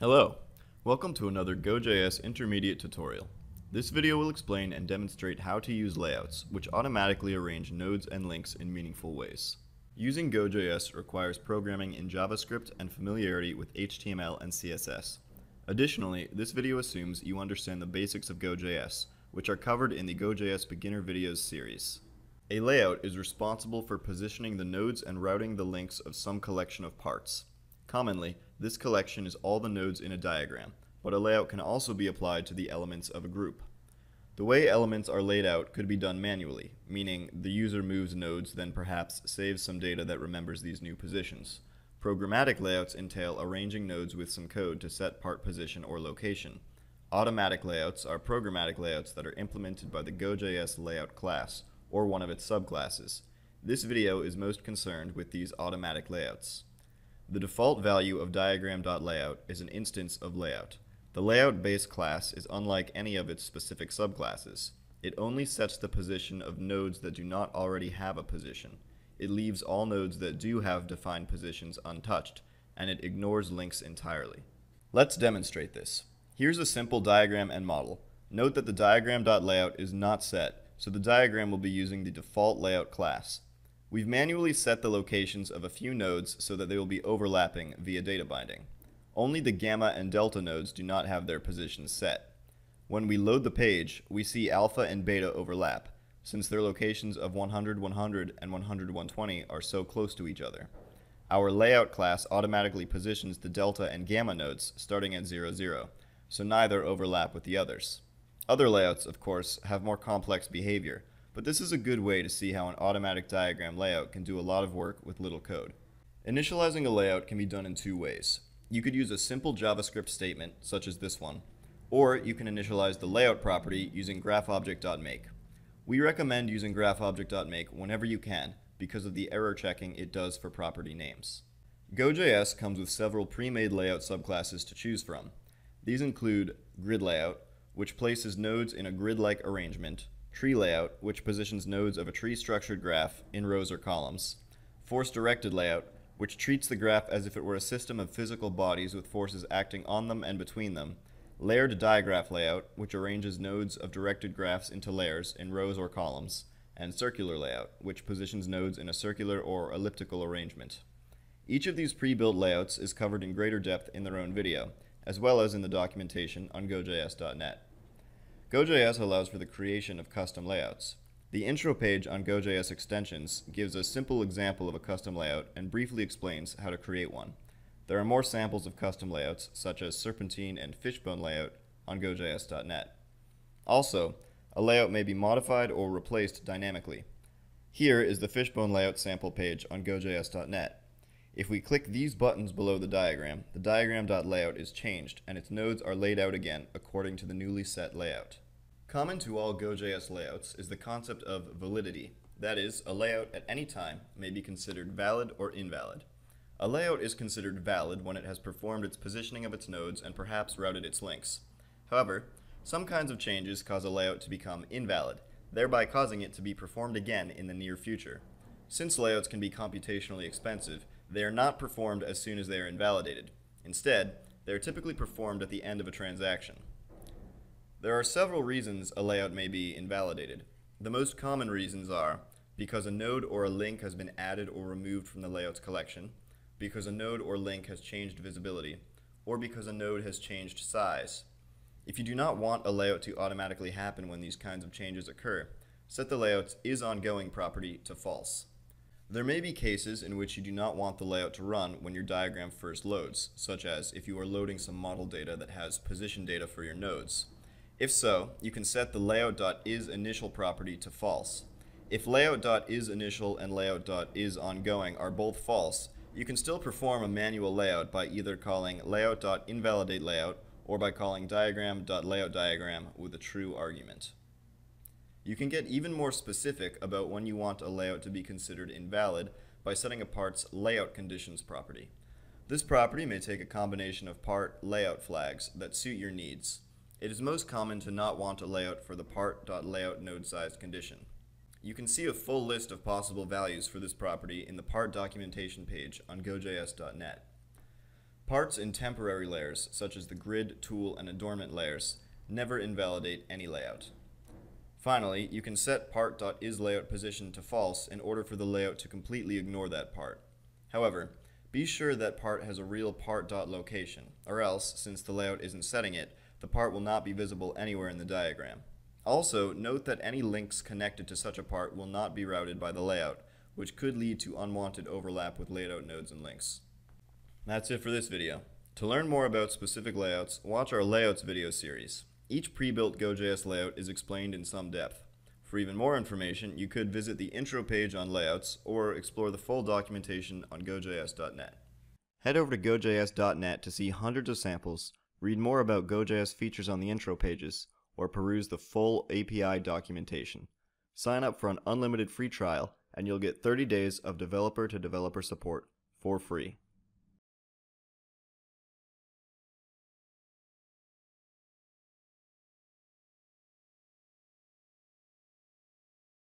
Hello, welcome to another GoJS intermediate tutorial. This video will explain and demonstrate how to use layouts, which automatically arrange nodes and links in meaningful ways. Using GoJS requires programming in JavaScript and familiarity with HTML and CSS. Additionally, this video assumes you understand the basics of GoJS, which are covered in the GoJS Beginner Videos series. A layout is responsible for positioning the nodes and routing the links of some collection of parts. Commonly, this collection is all the nodes in a diagram, but a layout can also be applied to the elements of a group. The way elements are laid out could be done manually, meaning the user moves nodes then perhaps saves some data that remembers these new positions. Programmatic layouts entail arranging nodes with some code to set part position or location. Automatic layouts are programmatic layouts that are implemented by the GoJS layout class, or one of its subclasses. This video is most concerned with these automatic layouts. The default value of diagram.layout is an instance of layout. The layout base class is unlike any of its specific subclasses. It only sets the position of nodes that do not already have a position. It leaves all nodes that do have defined positions untouched, and it ignores links entirely. Let's demonstrate this. Here's a simple diagram and model. Note that the diagram.layout is not set, so the diagram will be using the default layout class. We've manually set the locations of a few nodes so that they will be overlapping via data binding. Only the gamma and delta nodes do not have their positions set. When we load the page, we see alpha and beta overlap, since their locations of 100, 100, and 100, 120 are so close to each other. Our layout class automatically positions the delta and gamma nodes starting at 0, 0, so neither overlap with the others. Other layouts, of course, have more complex behavior, but this is a good way to see how an automatic diagram layout can do a lot of work with little code. Initializing a layout can be done in two ways. You could use a simple JavaScript statement, such as this one, or you can initialize the layout property using graphObject.make. We recommend using graphObject.make whenever you can because of the error checking it does for property names. GoJS comes with several pre-made layout subclasses to choose from. These include grid layout, which places nodes in a grid-like arrangement, tree layout, which positions nodes of a tree-structured graph in rows or columns, force-directed layout, which treats the graph as if it were a system of physical bodies with forces acting on them and between them, layered digraph layout, which arranges nodes of directed graphs into layers in rows or columns, and circular layout, which positions nodes in a circular or elliptical arrangement. Each of these pre-built layouts is covered in greater depth in their own video, as well as in the documentation on gojs.net. GoJS allows for the creation of custom layouts. The intro page on GoJS extensions gives a simple example of a custom layout and briefly explains how to create one. There are more samples of custom layouts, such as Serpentine and Fishbone layout, on gojs.net. Also, a layout may be modified or replaced dynamically. Here is the Fishbone layout sample page on gojs.net. If we click these buttons below the diagram, the diagram.layout is changed and its nodes are laid out again according to the newly set layout. Common to all GoJS layouts is the concept of validity. That is, a layout at any time may be considered valid or invalid. A layout is considered valid when it has performed its positioning of its nodes and perhaps routed its links. However, some kinds of changes cause a layout to become invalid, thereby causing it to be performed again in the near future. Since layouts can be computationally expensive, they are not performed as soon as they are invalidated. Instead, they are typically performed at the end of a transaction. There are several reasons a layout may be invalidated. The most common reasons are because a node or a link has been added or removed from the layout's collection, because a node or link has changed visibility, or because a node has changed size. If you do not want a layout to automatically happen when these kinds of changes occur, set the layout's is ongoing property to false. There may be cases in which you do not want the layout to run when your diagram first loads, such as if you are loading some model data that has position data for your nodes. If so, you can set the layout.isInitial property to false. If layout.isInitial and layout.isOngoing are both false, you can still perform a manual layout by either calling layout.invalidateLayout or by calling diagram.layoutDiagram with a true argument. You can get even more specific about when you want a layout to be considered invalid by setting a part's layout conditions property. This property may take a combination of part layout flags that suit your needs. It is most common to not want a layout for the part.layout node size condition. You can see a full list of possible values for this property in the part documentation page on gojs.net. Parts in temporary layers, such as the grid, tool, and adornment layers, never invalidate any layout. Finally, you can set part.isLayout position to false in order for the layout to completely ignore that part. However, be sure that part has a real part.location, or else, since the layout isn't setting it, the part will not be visible anywhere in the diagram. Also, note that any links connected to such a part will not be routed by the layout, which could lead to unwanted overlap with layout nodes and links. That's it for this video. To learn more about specific layouts, watch our Layouts video series. Each pre-built GoJS layout is explained in some depth. For even more information, you could visit the intro page on layouts or explore the full documentation on gojs.net. Head over to gojs.net to see hundreds of samples, read more about GoJS features on the intro pages, or peruse the full API documentation. Sign up for an unlimited free trial, and you'll get 30 days of developer to developer support for free.